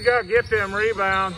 You got to get them rebound.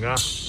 行啊。